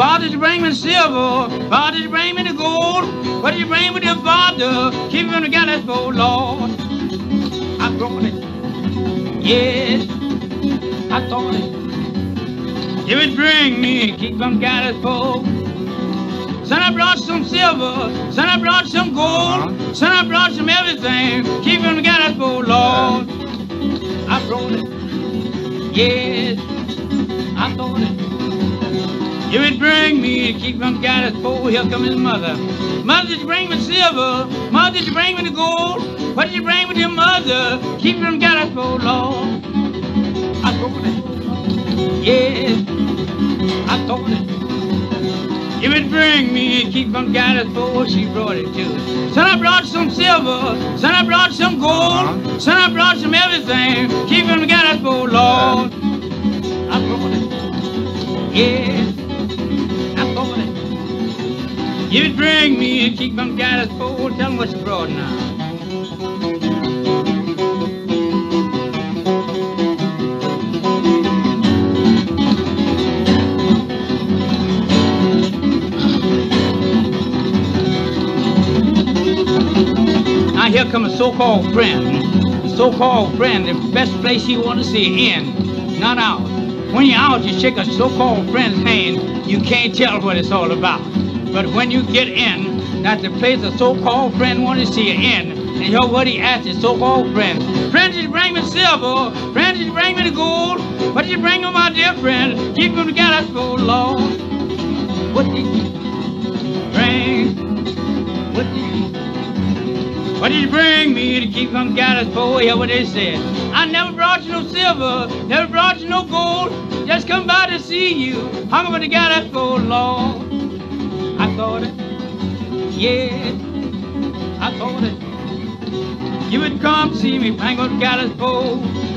Father, did you bring me silver? Father, did you bring me the gold? What did you bring me the Father? Keep me on the gallows pole, Lord. I brought it. Yes, I thought it. You would bring me, keep on gallows pole. Son, I brought some silver. Son, I brought some gold. Son, I brought some everything. Keep on the gallows pole, Lord. I brought it. Yes, I thought it. You would bring me to keep on God his pole. Here come his mother. Mother, did you bring me silver? Mother, did you bring me the gold? What did you bring to your mother? Keep from God his pole, Lord. I thought it. Yes, I thought it. You would bring me to keep from God his pole. She brought it too. Son, I brought some silver. Son, I brought some gold. Uh-huh. Son, I brought some everything. Keep from God his pole, Lord. I brought it. Yes. You'd bring me and keep on Gallis pole. Tell me what you brought now. Now here come a so-called friend. So-called friend, the best place he want to see in, not out. When you're out, you shake a so-called friend's hand, you can't tell what it's all about. But when you get in, that's the place a so-called friend want to see you in. And hear what he asked his so-called friend. Friend, did you bring me silver? Friend, did you bring me the gold? What did you bring me, my dear friend? Keep them together, suppose, Lord. What did you bring? What did you what did you bring me to keep from Gallis for? Hear what they said. I never brought you no silver, never brought you no gold. Just come by to see you. Hung up in the Gallis for, Lord. Thought it. Yeah, I thought it. You would come see me, hang on Gallis pole.